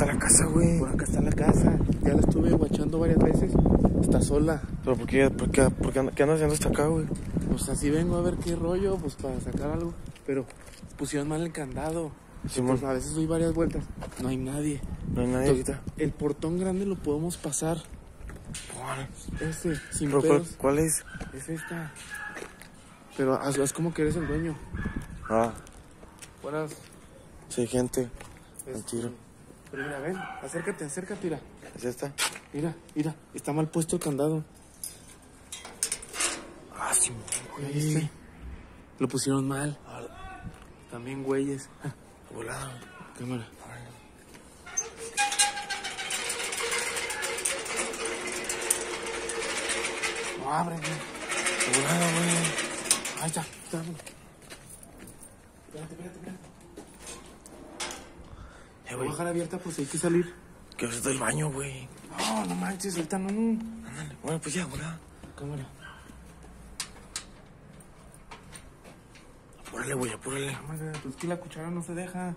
está la casa, güey. Por acá está la casa. Ya la estuve guachando varias veces. Está sola. ¿Pero por qué, por qué, por qué, anda- qué andas haciendo hasta acá, güey? Pues así vengo a ver qué rollo, pues para sacar algo. Pero pusieron mal el candado. Pues a veces doy varias vueltas. No hay nadie. No hay nadie Entonces, ahorita. el portón grande lo podemos pasar. ¿Cuál? Este, sin ¿Pero cuál, cuál es? Es esta. Pero haz, haz como que eres el dueño. Ah, Buenas. sí, gente. Este, Mentira. Pero mira, ven, acércate, acércate, mira. ¿Es esta? Mira, mira, está mal puesto el candado. Ah, sí, ¿Ya güey. viste? Lo pusieron mal. También güeyes. Ah, Volado. cámara. No abre, güey. Volado, güey. Ahí está, está. Espérate, espérate, espérate. Eh, Voy a güey. dejar abierta si hay que salir. Que es del baño, güey. No, no manches, ahorita no. Ándale. Bueno, pues ya, volado. Cámara. Apúrale, güey, apúrale. Cámara, pues que la cuchara no se deja.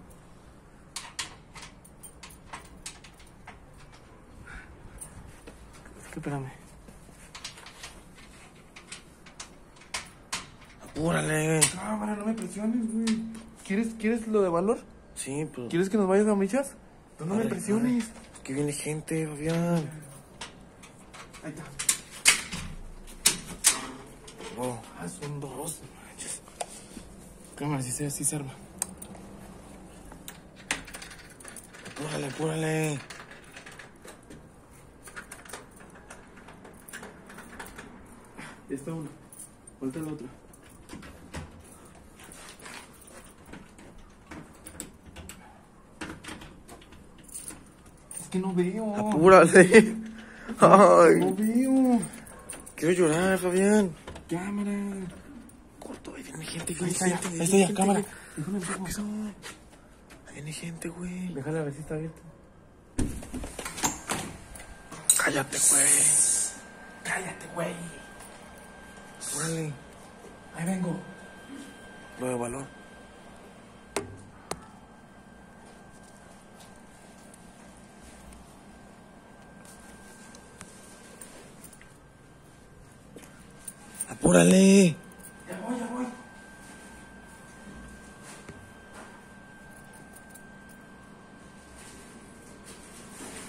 Es que espérame. Apúrale. Cámara, no me presiones, güey. ¿Quieres, ¿Quieres lo de valor? Sí, pues. ¿Quieres que nos vayas a michas? Tú no me presiones. Es que viene gente, Fabián. Ahí está. Oh, Ah, son dos. manches. Cámara, si se, sí se arma. apúrale, apúrale. Ya está uno. Falta el otro. Que no veo. Apúrale. Ay, No veo. quiero llorar, Fabián. Cámara. Corto, ahí viene gente, Ahí está ya. gente. Ahí está ya, cámara. Déjame. ¿Qué son? Ahí viene gente, güey. Déjale a ver si está abierto. Cállate, güey. Cállate, güey. Apúrale. Ahí vengo. Lo de valor. Apúrale. Ya voy, ya voy.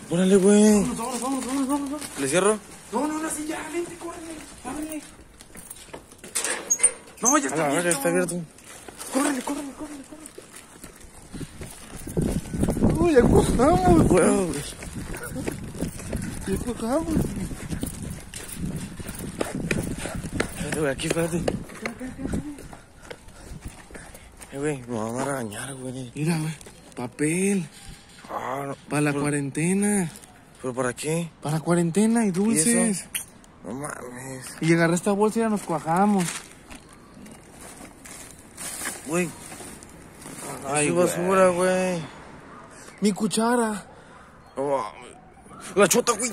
Apúrale, güey. Vamos, vamos, vamos, vamos, vamos. vamos. ¿Le cierro? No, no, no, sí, ya, vente, córrele. Ábrele. No, ya A está verga, abierto. está abierto. Córrele, córrele, córrele, córrele. Uy, ya cojamos, güey. ya cojamos. Güey, aquí, espérate. Eh, güey, me van a regañar, güey. Mira, güey, papel. Ah, no. Para la ¿Pero- cuarentena. ¿Pero para qué? Para cuarentena y dulces. No mames. Y agarré esta bolsa y ya nos cuajamos. Güey. Ay, Ay, güey. basura, güey. Mi cuchara. No mames. La chota, güey.